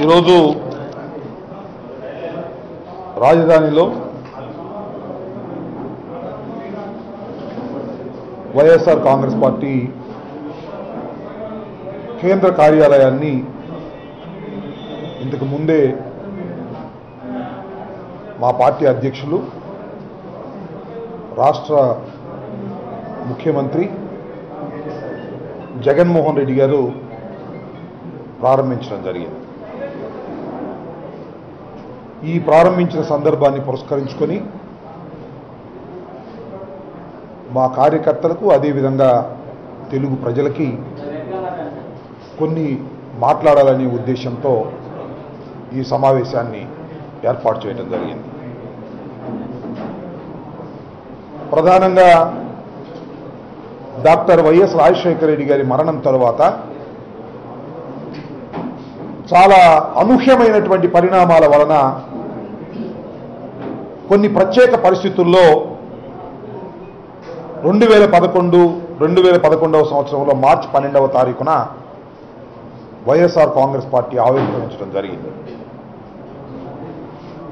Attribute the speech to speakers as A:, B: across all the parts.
A: ఈరోజు రాజధానిలో వైఎస్ఆర్ కాంగ్రెస్ పార్టీ కేంద్ర కార్యాలయాన్ని ఇంతకు ముందే మా పార్టీ అధ్యక్షులు రాష్ట్ర ముఖ్యమంత్రి జగన్మోహన్ రెడ్డి గారు ప్రారంభించడం జరిగింది. ఈ ప్రారంభించిన సందర్భాన్ని పురస్కరించుకొని మా కార్యకర్తలకు అదేవిధంగా తెలుగు ప్రజలకి కొన్ని మాట్లాడాలనే ఉద్దేశంతో ఈ సమావేశాన్ని ఏర్పాటు చేయడం జరిగింది. ప్రధానంగా డాక్టర్ వైఎస్ రాజశేఖర రెడ్డి గారి మరణం తరువాత చాలా అనూహ్యమైనటువంటి పరిణామాల వలన కొన్ని ప్రత్యేక పరిస్థితుల్లో రెండు వేల పదకొండు రెండు వేల పదకొండవ సంవత్సరంలో మార్చి పన్నెండవ తారీఖున వైఎస్ఆర్ కాంగ్రెస్ పార్టీ ఆవిర్భవించడం జరిగింది.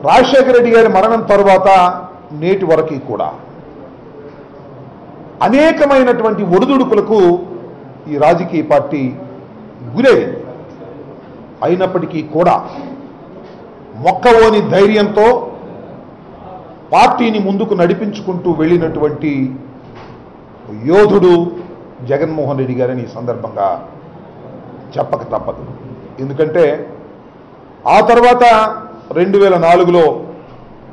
A: రాజశేఖర రెడ్డి గారి మరణం తరువాత నేటి వరకు కూడా అనేకమైనటువంటి ఒడిదుడుకులకు ఈ రాజకీయ పార్టీ గురైంది. అయినప్పటికీ కూడా మొక్కవోని ధైర్యంతో పార్టీని ముందుకు నడిపించుకుంటూ వెళ్ళినటువంటి యోధుడు జగన్మోహన్ రెడ్డి గారని ఈ సందర్భంగా చెప్పక తప్పదు. ఎందుకంటే ఆ తర్వాత రెండు వేల నాలుగులో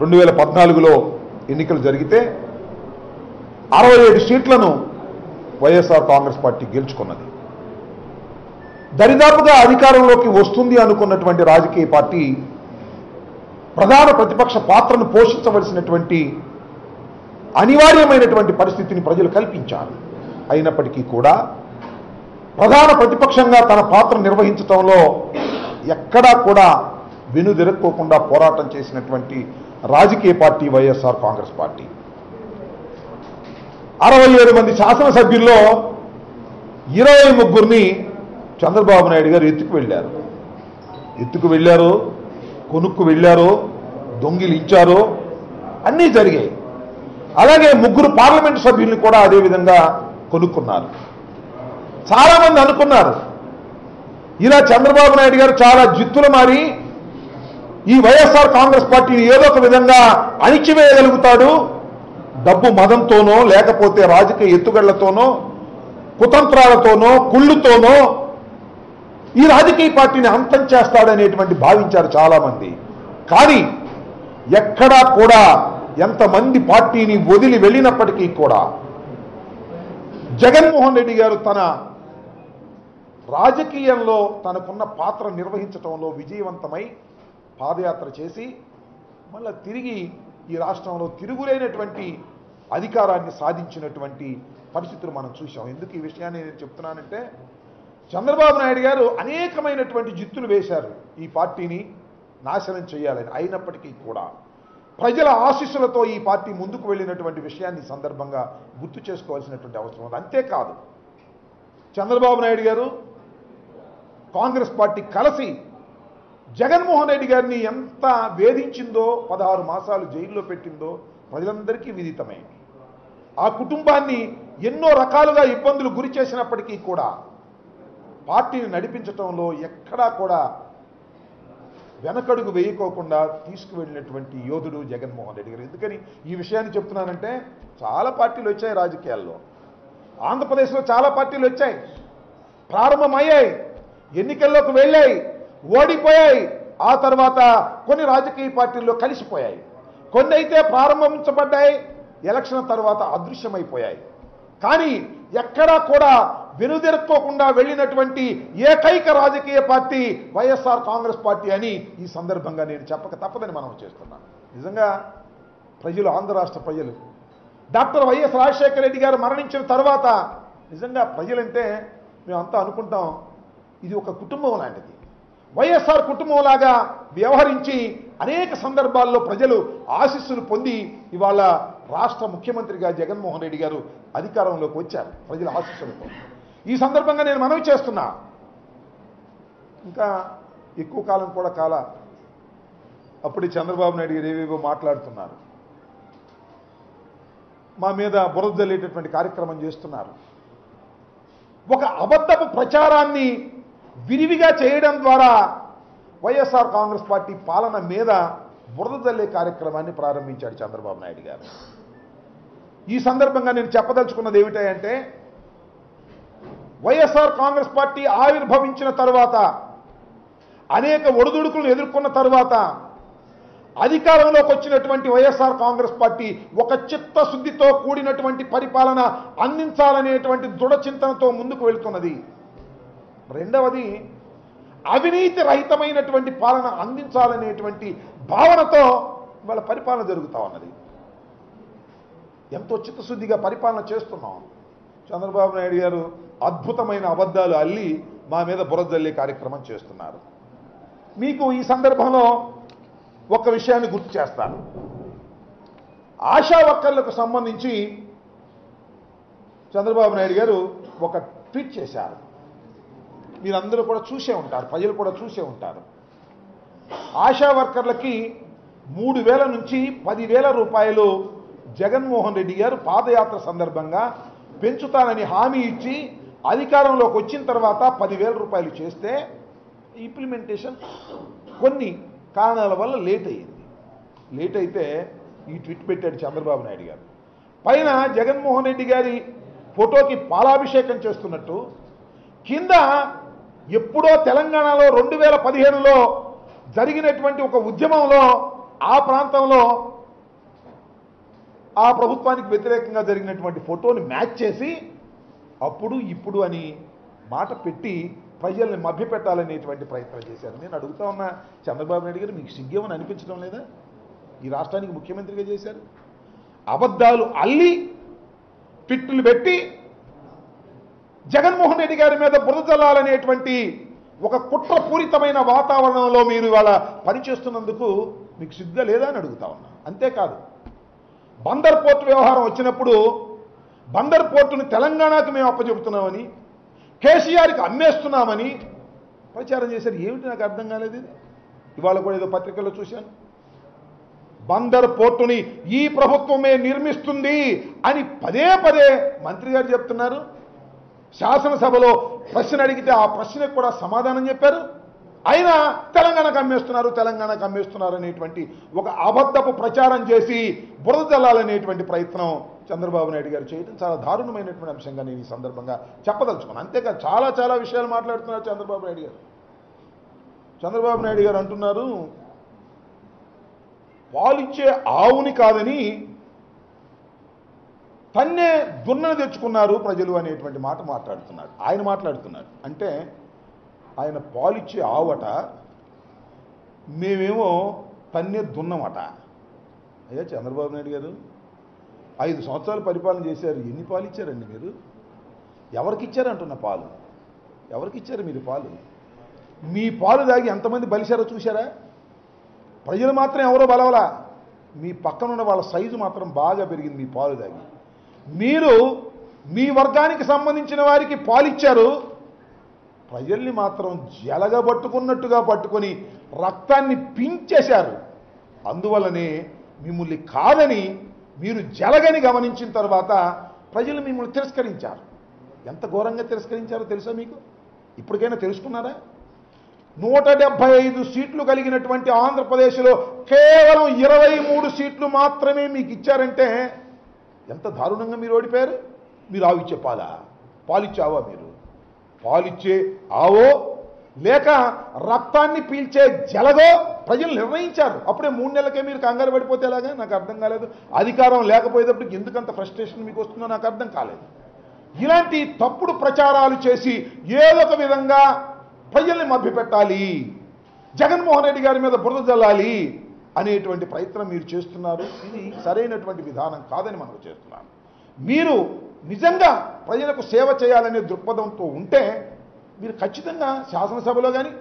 A: రెండు వేల పద్నాలుగులో ఎన్నికలు జరిగితే అరవై ఏడు సీట్లను వైఎస్ఆర్ కాంగ్రెస్ పార్టీ గెలుచుకున్నది. దరిదాపుగా అధికారంలోకి వస్తుంది అనుకున్నటువంటి రాజకీయ పార్టీ ప్రధాన ప్రతిపక్ష పాత్రను పోషించవలసినటువంటి అనివార్యమైనటువంటి పరిస్థితిని ప్రజలు కల్పించారు. అయినప్పటికీ కూడా ప్రధాన ప్రతిపక్షంగా తన పాత్ర నిర్వహించడంలో ఎక్కడా కూడా వెనుదిరక్కోకుండా పోరాటం చేసినటువంటి రాజకీయ పార్టీ వైఎస్ఆర్ కాంగ్రెస్ పార్టీ. అరవై ఏడు మంది శాసనసభ్యుల్లో ఇరవై ముగ్గురిని చంద్రబాబు నాయుడు గారు ఎత్తుకు వెళ్ళారు. ఎత్తుకు వెళ్ళారు కొనుక్కు వెళ్ళారు దొంగిలించారు అన్నీ జరిగాయి. అలాగే ముగ్గురు పార్లమెంట్ సభ్యుల్ని కూడా అదేవిధంగా కొనుక్కున్నారు. చాలామంది అనుకున్నారు ఇలా చంద్రబాబు నాయుడు గారు చాలా జిత్తులు మారి ఈ వైఎస్ఆర్ కాంగ్రెస్ పార్టీని ఏదో ఒక విధంగా అణిచివేయగలుగుతాడు డబ్బు మదంతోనో లేకపోతే రాజకీయ ఎత్తుగళ్ళతోనో కుతంత్రాలతోనో కుళ్ళుతోనో ఈ రాజకీయ పార్టీని అంతం చేస్తాడనేటువంటి భావించారు చాలామంది. కానీ ఎక్కడా కూడా ఎంతమంది పార్టీని వదిలి వెళ్ళినప్పటికీ కూడా జగన్మోహన్ రెడ్డి గారు తన రాజకీయంలో తనకున్న పాత్ర నిర్వహించటంలో విజయవంతమై పాదయాత్ర చేసి మళ్ళా తిరిగి ఈ రాష్ట్రంలో తిరుగులేనటువంటి అధికారాన్ని సాధించినటువంటి పరిస్థితులు మనం చూసాం ఎందుకు ఈ విషయాన్ని నేను చెప్తున్నానంటే చంద్రబాబు నాయుడు గారు అనేకమైనటువంటి జిత్తులు వేశారు ఈ పార్టీని నాశనం చేయాలని. అయినప్పటికీ కూడా ప్రజల ఆశీస్సులతో ఈ పార్టీ ముందుకు వెళ్ళినటువంటి విషయాన్ని సందర్భంగా గుర్తు చేసుకోవాల్సినటువంటి అవసరం ఉంది. అంతేకాదు చంద్రబాబు నాయుడు గారు కాంగ్రెస్ పార్టీ కలిసి జగన్మోహన్ రెడ్డి గారిని ఎంత వేధించిందో పదహారు మాసాలు జైల్లో పెట్టిందో ప్రజలందరికీ విదితమైంది ఆ కుటుంబాన్ని ఎన్నో రకాలుగా ఇబ్బందులు గురి చేసినప్పటికీ కూడా పార్టీని నడిపించటంలో ఎక్కడా కూడా వెనకడుగు వేయకోకుండా తీసుకువెళ్ళినటువంటి యోధుడు జగన్మోహన్ రెడ్డి గారు. ఎందుకని ఈ విషయాన్ని చెప్తున్నానంటే చాలా పార్టీలు వచ్చాయి రాజకీయాల్లో. ఆంధ్రప్రదేశ్లో చాలా పార్టీలు వచ్చాయి. ప్రారంభమయ్యాయి. ఎన్నికల్లోకి వెళ్ళాయి. ఓడిపోయాయి. ఆ తర్వాత కొన్ని రాజకీయ పార్టీల్లో కలిసిపోయాయి. కొన్ని అయితే ప్రారంభించబడ్డాయి. ఎలక్షన్ తర్వాత అదృశ్యమైపోయాయి. కానీ ఎక్కడా కూడా వెనుదెరుక్కోకుండా వెళ్ళినటువంటి ఏకైక రాజకీయ పార్టీ వైఎస్ఆర్ కాంగ్రెస్ పార్టీ అని ఈ సందర్భంగా నేను చెప్పక తప్పదని మనం చేస్తున్నాను నిజంగా ప్రజలు ఆంధ్ర రాష్ట్ర ప్రజలు డాక్టర్ వైఎస్ రాజశేఖర రెడ్డి గారు మరణించిన తర్వాత నిజంగా ప్రజలంటే మేమంతా అనుకుంటాం ఇది ఒక కుటుంబం లాంటిది. వైఎస్ఆర్ కుటుంబంలాగా వ్యవహరించి అనేక సందర్భాల్లో ప్రజలు ఆశీస్సులు పొంది ఇవాళ రాష్ట్ర ముఖ్యమంత్రిగా జగన్మోహన్ రెడ్డి గారు అధికారంలోకి వచ్చారు. ప్రజల ఆశీస్సులతో. ఈ సందర్భంగా నేను మనవి చేస్తున్నా. ఇంకా ఎక్కువ కాలం కూడా కాల అప్పుడు చంద్రబాబు నాయుడు గారు ఏవేవో మాట్లాడుతున్నారు. మా మీద బురద జల్లేటటువంటి కార్యక్రమం చేస్తున్నారు. ఒక అబద్ధపు ప్రచారాన్ని విరివిగా చేయడం ద్వారా వైఎస్ఆర్ కాంగ్రెస్ పార్టీ పాలన మీద బురద జల్లే కార్యక్రమాన్ని ప్రారంభించాడు చంద్రబాబు నాయుడు గారు. ఈ సందర్భంగా నేను చెప్పదలుచుకున్నది ఏమిటంటే వైఎస్ఆర్ కాంగ్రెస్ పార్టీ ఆవిర్భవించిన తర్వాత అనేక ఒడిదుడుకులను ఎదుర్కొన్న తర్వాత అధికారంలోకి వచ్చినటువంటి వైఎస్ఆర్ కాంగ్రెస్ పార్టీ ఒక చిత్తశుద్ధితో కూడినటువంటి పరిపాలన అందించాలనేటువంటి దృఢ చింతనతో ముందుకు వెళుతున్నది. రెండవది అవినీతి రహితమైనటువంటి పాలన అందించాలనేటువంటి భావనతో వాళ్ళ పరిపాలన జరుగుతూ ఉన్నది. ఎంతో చిత్తశుద్ధిగా పరిపాలన చేస్తున్నాం. చంద్రబాబు నాయుడు గారు అద్భుతమైన అబద్ధాలు అల్లి మా మీద బురదల్లే కార్యక్రమం చేస్తున్నారు. మీకు ఈ సందర్భంలో ఒక విషయాన్ని గుర్తు చేస్తాను. ఆశా వర్కర్లకు సంబంధించి చంద్రబాబు నాయుడు గారు ఒక ట్వీట్ చేశారు. మీరందరూ కూడా చూసే ఉంటారు ప్రజలు కూడా చూసే ఉంటారు. ఆశా వర్కర్లకి మూడు వేల నుంచి పదివేల రూపాయలు జగన్మోహన్ రెడ్డి గారు పాదయాత్ర సందర్భంగా పెంచుతానని హామీ ఇచ్చి అధికారంలోకి వచ్చిన తర్వాత పదివేల రూపాయలు చేస్తే ఇంప్లిమెంటేషన్ కొన్ని కారణాల వల్ల లేట్ అయ్యింది. లేట్ అయితే ఈ ట్విట్ పెట్టాడు చంద్రబాబు నాయుడు గారు. పైన జగన్మోహన్ రెడ్డి గారి ఫోటోకి పాలాభిషేకం చేస్తున్నట్టు కింద ఎప్పుడో తెలంగాణలో రెండు వేల పదిహేనులో జరిగినటువంటి ఒక ఉద్యమంలో ఆ ప్రాంతంలో ఆ ప్రభుత్వానికి వ్యతిరేకంగా జరిగినటువంటి ఫోటోని మ్యాచ్ చేసి అప్పుడు ఇప్పుడు అని మాట పెట్టి ప్రజల్ని మభ్యపెట్టాలనేటువంటి ప్రయత్నం చేశారు. నేను అడుగుతా ఉన్నా చంద్రబాబు నాయుడు గారు మీకు సిగ్గేమని అనిపించడం లేదా? ఈ రాష్ట్రానికి ముఖ్యమంత్రిగా చేశారు. అబద్ధాలు అల్లి పిట్టులు పెట్టి జగన్మోహన్ రెడ్డి గారి మీద బురదలాలనేటువంటి ఒక కుట్రపూరితమైన వాతావరణంలో మీరు ఇవాళ పనిచేస్తున్నందుకు మీకు సిగ్గా లేదా అని అడుగుతా ఉన్నా. అంతేకాదు బందర్ పోర్టు వ్యవహారం వచ్చినప్పుడు బందర్ పోర్టును తెలంగాణకు మేము అప్పచెబుతున్నామని కేసీఆర్కి అమ్మేస్తున్నామని ప్రచారం చేశారు. ఏమిటి నాకు అర్థం కాలేదు ఇది? ఇవాళ కూడా ఏదో పత్రికల్లో చూశాను. బందర్ పోర్టుని ఈ ప్రభుత్వమే నిర్మిస్తుంది అని పదే పదే మంత్రి గారు చెప్తున్నారు. శాసనసభలో ప్రశ్న అడిగితే ఆ ప్రశ్నకు కూడా సమాధానం చెప్పారు. అయినా తెలంగాణకు అమ్మేస్తున్నారు తెలంగాణకు అమ్మేస్తున్నారు అనేటువంటి ఒక అబద్ధపు ప్రచారం చేసి బురద జల్లాలనేటువంటి ప్రయత్నం చంద్రబాబు నాయుడు గారు చేయడం చాలా దారుణమైనటువంటి అంశంగా నేను ఈ సందర్భంగా చెప్పదలుచుకున్నాను. అంతేకాదు చాలా చాలా విషయాలు మాట్లాడుతున్నారు చంద్రబాబు నాయుడు గారు. చంద్రబాబు నాయుడు గారు అంటున్నారు పాలిచ్చే ఆవుని కాదని తన్నే దున్నను తెచ్చుకున్నారు ప్రజలు అనేటువంటి మాట మాట్లాడుతున్నారు. ఆయన మాట్లాడుతున్నారు. అంటే ఆయన పాలిచ్చే ఆవట మేమేమో తన్నే దున్నమట. అయ్యా చంద్రబాబు నాయుడు గారు ఐదు సంవత్సరాలు పరిపాలన చేశారు ఎన్ని పాలు ఇచ్చారండి మీరు? ఎవరికి ఇచ్చారంటున్న పాలు? ఎవరికి ఇచ్చారు మీరు పాలు? మీ పాలు దాగి ఎంతమంది బలిశారో చూశారా? ప్రజలు మాత్రం ఎవరో బలవలా. మీ పక్కనున్న వాళ్ళ సైజు మాత్రం బాగా పెరిగింది మీ పాలు దాగి మీరు మీ వర్గానికి సంబంధించిన వారికి పాలిచ్చారు ప్రజల్ని మాత్రం జలగబట్టుకున్నట్టుగా పట్టుకొని రక్తాన్ని పించేశారు. అందువల్లనే మిమ్మల్ని కాదని మీరు జలగని గమనించిన తర్వాత ప్రజలు మిమ్మల్ని తిరస్కరించారు. ఎంత ఘోరంగా తిరస్కరించారో తెలుసా మీకు? ఇప్పటికైనా తెలుసుకున్నారా? నూట డెబ్బై ఐదు సీట్లు కలిగినటువంటి ఆంధ్రప్రదేశ్లో కేవలం ఇరవై మూడు సీట్లు మాత్రమే మీకు ఇచ్చారంటే ఎంత దారుణంగా మీరు ఓడిపోయారు? మీరు ఆవి చెప్పాలా? పాలిచ్చావా మీరు? పాలిచ్చే ఆవో లేక రక్తాన్ని పీల్చే జలగో ప్రజలు నిర్ణయించారు. అప్పుడే మూడు నెలలకే మీరు కంగారు పడిపోతే ఎలాగా? నాకు అర్థం కాలేదు. అధికారం లేకపోయేటప్పటికి ఎందుకంత ఫ్రస్ట్రేషన్ మీకు వస్తుందో నాకు అర్థం కాలేదు. ఇలాంటి తప్పుడు ప్రచారాలు చేసి ఏదో ఒక విధంగా ప్రజల్ని మభ్యపెట్టాలి. జగన్మోహన్ రెడ్డి గారి మీద బురద జల్లాలి అనేటువంటి ప్రయత్నం మీరు చేస్తున్నారు. ఇది సరైనటువంటి విధానం కాదని మనం చేస్తున్నాను మీరు నిజంగా ప్రజలకు సేవ చేయాలనే దృక్పథంతో ఉంటే మీరు ఖచ్చితంగా శాసనసభలో కానీ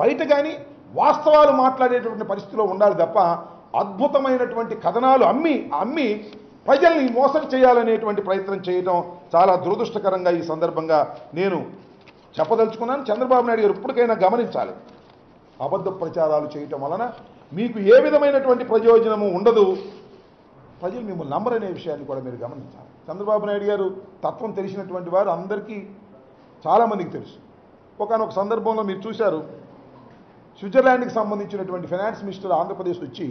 A: బయట కానీ వాస్తవాలు మాట్లాడేటువంటి పరిస్థితిలో ఉండాలి తప్ప అద్భుతమైనటువంటి కథనాలు అమ్మి అమ్మి ప్రజల్ని మోసం చేయాలనేటువంటి ప్రయత్నం చేయడం చాలా దురదృష్టకరంగా ఈ సందర్భంగా నేను చెప్పదలుచుకున్నాను. చంద్రబాబు నాయుడు గారు ఇప్పటికైనా గమనించాలి. అబద్ధ ప్రచారాలు చేయటం వలన మీకు ఏ విధమైనటువంటి ప్రయోజనము ఉండదు. ప్రజలు మిమ్మల్ని నమ్మరనే విషయాన్ని కూడా మీరు గమనించాలి. చంద్రబాబు నాయుడు గారు తత్వం తెలిసినటువంటి వారు అందరికీ చాలామందికి తెలుసు. ఒకనొక సందర్భంలో మీరు చూశారు స్విట్జర్లాండ్కి సంబంధించినటువంటి ఫైనాన్స్ మినిస్టర్ ఆంధ్రప్రదేశ్ వచ్చి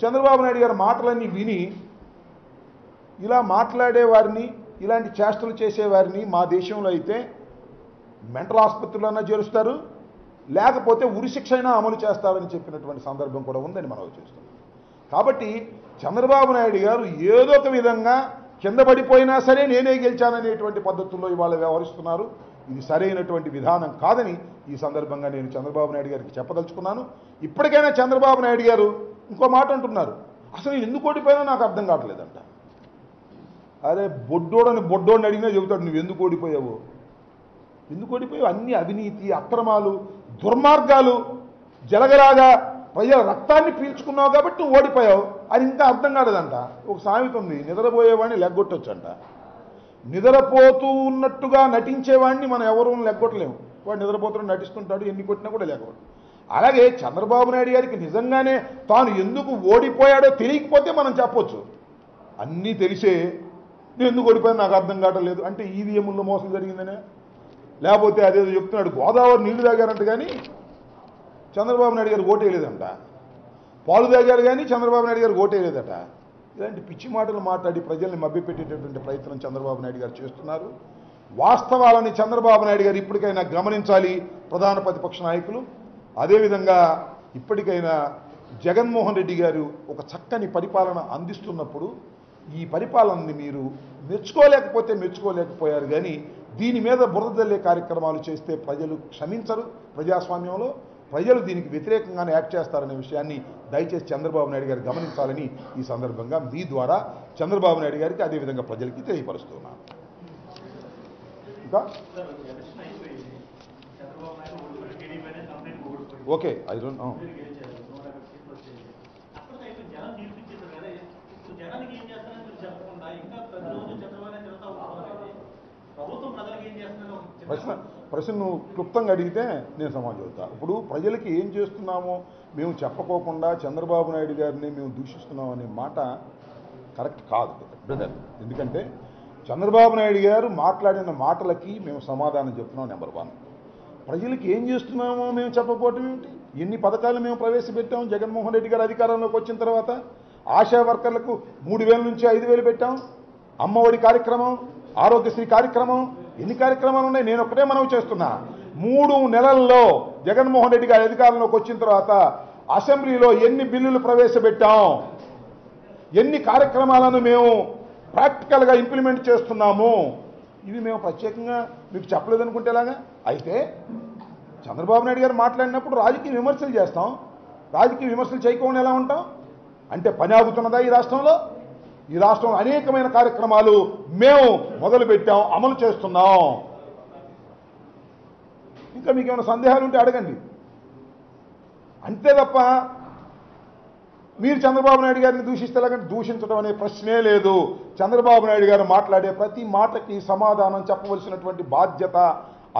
A: చంద్రబాబు నాయుడు గారి మాటలన్నీ విని ఇలా మాట్లాడే వారిని ఇలాంటి చేష్టలు చేసేవారిని మా దేశంలో అయితే మెంటల్ ఆసుపత్రులన్నా చేరుస్తారు లేకపోతే ఉరిశిక్ష అయినా అమలు చేస్తారని చెప్పినటువంటి సందర్భం కూడా ఉందని మనం చూస్తున్నాం. కాబట్టి చంద్రబాబు నాయుడు గారు ఏదో ఒక విధంగా కింద పడిపోయినా సరే నేనే గెలిచాననేటువంటి పద్ధతుల్లో ఇవాళ వ్యవహరిస్తున్నారు. ఇది సరైనటువంటి విధానం కాదని ఈ సందర్భంగా నేను చంద్రబాబు నాయుడు గారికి చెప్పదలుచుకున్నాను. ఇప్పటికైనా చంద్రబాబు నాయుడు గారు ఇంకో మాట అంటున్నారు. అసలు ఎందుకు ఓడిపోయినా నాకు అర్థం కావట్లేదంట. అరే బొడ్డోడని బొడ్డోడిని అడిగినా చెబుతాడు నువ్వు ఎందుకు ఓడిపోయావు? ఎందుకు ఓడిపోయావు? అన్ని అవినీతి అక్రమాలు దుర్మార్గాలు జలగలాగా ప్రజల రక్తాన్ని పీల్చుకున్నావు కాబట్టి నువ్వు ఓడిపోయావు. అది ఇంకా అర్థం కాలేదంట. ఒక సామెత ఉంది నిద్రపోయేవాడిని లెగ్గొట్టొచ్చంట. నిద్రపోతూ ఉన్నట్టుగా నటించేవాడిని మనం ఎవరూ లెగ్గొట్టలేము. వాడు నిద్రపోతున్నాడు నటిస్తుంటాడు ఎన్ని కొట్టినా కూడా లేకపోవడం అలాగే చంద్రబాబు నాయుడు గారికి నిజంగానే తాను ఎందుకు ఓడిపోయాడో తెలియకపోతే మనం చెప్పొచ్చు. అన్నీ తెలిసే నేను ఎందుకు ఓడిపోయాను నాకు అర్థం కావట్లేదు అంటే ఈవీఎంలో మోసం జరిగిందనే? లేకపోతే అదేదో చెప్తున్నాడు గోదావరి నీళ్ళు తాగారంట కానీ చంద్రబాబు నాయుడు గారు ఓటేయలేదంట పాలు తాగారు కానీ చంద్రబాబు నాయుడు గారు ఓటేయలేదట ఇలాంటి పిచ్చి మాటలు మాట్లాడి ప్రజల్ని మభ్యపెట్టేటటువంటి ప్రయత్నం చంద్రబాబు నాయుడు గారు చేస్తున్నారు. వాస్తవాలని చంద్రబాబు నాయుడు గారు ఇప్పటికైనా గమనించాలి ప్రధాన ప్రతిపక్ష నాయకులు. అదేవిధంగా ఇప్పటికైనా జగన్మోహన్ రెడ్డి గారు ఒక చక్కని పరిపాలన అందిస్తున్నప్పుడు ఈ పరిపాలనని మీరు మెచ్చుకోలేకపోతే మెచ్చుకోలేకపోయారు కానీ దీని మీద బురదదల్లే కార్యక్రమాలు చేస్తే ప్రజలు క్షమించరు ప్రజాస్వామ్యంలో. ప్రజలు దీనికి వ్యతిరేకంగానే యాక్ట్ చేస్తారనే విషయాన్ని దయచేసి చంద్రబాబు నాయుడు గారు గమనించాలని ఈ సందర్భంగా మీ ద్వారా చంద్రబాబు నాయుడు గారికి అదేవిధంగా ప్రజలకి తెలియపరుస్తున్నాను ఇంకా? ఓకే ఐ డోంట్ నో ప్రశ్న ప్రశ్న నువ్వు క్లుప్తంగా అడిగితే నేను సమాధానం చెబుతా ఇప్పుడు ప్రజలకి ఏం చేస్తున్నామో మేము చెప్పకోకుండా చంద్రబాబు నాయుడు గారిని మేము దూషిస్తున్నాం అనే మాట కరెక్ట్ కాదు బ్రదర్. ఎందుకంటే చంద్రబాబు నాయుడు గారు మాట్లాడిన మాటలకి మేము సమాధానం చెప్తున్నాం నెంబర్ వన్. ప్రజలకి ఏం చేస్తున్నామో మేము చెప్పకపోవటం ఏమిటి? ఎన్ని పథకాలు మేము ప్రవేశపెట్టాం? జగన్మోహన్ రెడ్డి గారు అధికారంలోకి వచ్చిన తర్వాత ఆశా వర్కర్లకు మూడు వేల నుంచి ఐదు వేలు పెట్టాం. అమ్మఒడి కార్యక్రమం ఆరోగ్యశ్రీ కార్యక్రమం ఎన్ని కార్యక్రమాలు ఉన్నాయి? నేను ఒకటే మనవి చేస్తున్నా. మూడు నెలల్లో జగన్మోహన్ రెడ్డి గారు అధికారంలోకి వచ్చిన తర్వాత అసెంబ్లీలో ఎన్ని బిల్లులు ప్రవేశపెట్టాం? ఎన్ని కార్యక్రమాలను మేము ప్రాక్టికల్గా ఇంప్లిమెంట్ చేస్తున్నాము? ఇవి మేము ప్రత్యేకంగా మీకు చెప్పలేదనుకుంటే ఎలాగా? అయితే చంద్రబాబు నాయుడు గారు మాట్లాడినప్పుడు రాజకీయ విమర్శలు చేస్తాం. రాజకీయ విమర్శలు చేయకుండా ఎలా ఉంటాం? అంటే పని ఆగుతున్నదా ఈ రాష్ట్రంలో? ఈ రాష్ట్రంలో అనేకమైన కార్యక్రమాలు మేము మొదలుపెట్టాం అమలు చేస్తున్నాం. ఇంకా మీకు ఏమైనా సందేహాలు ఉంటే అడగండి. అంతే తప్ప మీరు చంద్రబాబు నాయుడు గారిని దూషిస్తే దూషించడం అనే ప్రశ్నే లేదు. చంద్రబాబు నాయుడు గారు మాట్లాడే ప్రతి మాటకి సమాధానం చెప్పవలసినటువంటి బాధ్యత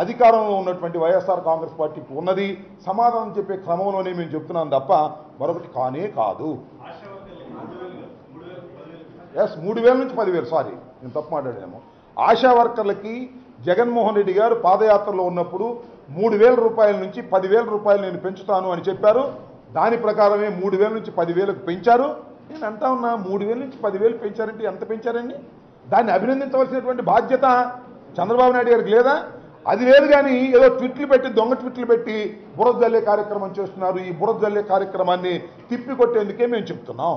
A: అధికారంలో ఉన్నటువంటి వైఎస్ఆర్ కాంగ్రెస్ పార్టీకి ఉన్నది. సమాధానం చెప్పే క్రమంలోనే మేము చెప్తున్నాం తప్ప మరొకటి కానే కాదు
B: ఆశా వర్కర్లకి మూడు వేలు మూడు వేలు పదివేలు
A: ఎస్ మూడు వేల నుంచి పదివేలు సారీ నేను తప్పు మాట్లాడాము ఆశా వర్కర్లకి జగన్మోహన్ రెడ్డి గారు పాదయాత్రలో ఉన్నప్పుడు మూడు వేల రూపాయల నుంచి పదివేల రూపాయలు నేను పెంచుతాను అని చెప్పారు. దాని ప్రకారమే మూడు వేల నుంచి పదివేలకు పెంచారు. నేను అంటా ఉన్నా మూడు వేల నుంచి పదివేలు పెంచారంటే ఎంత పెంచారండి? దాన్ని అభినందించవలసినటువంటి బాధ్యత చంద్రబాబు నాయుడు గారికి లేదా? అది లేదు కానీ ఏదో ట్విట్లు పెట్టి దొంగ ట్విట్లు పెట్టి బురద జల్లే కార్యక్రమం చేస్తున్నారు. ఈ బురద జల్లే కార్యక్రమాన్ని తిప్పికొట్టేందుకే మేము చెప్తున్నాం.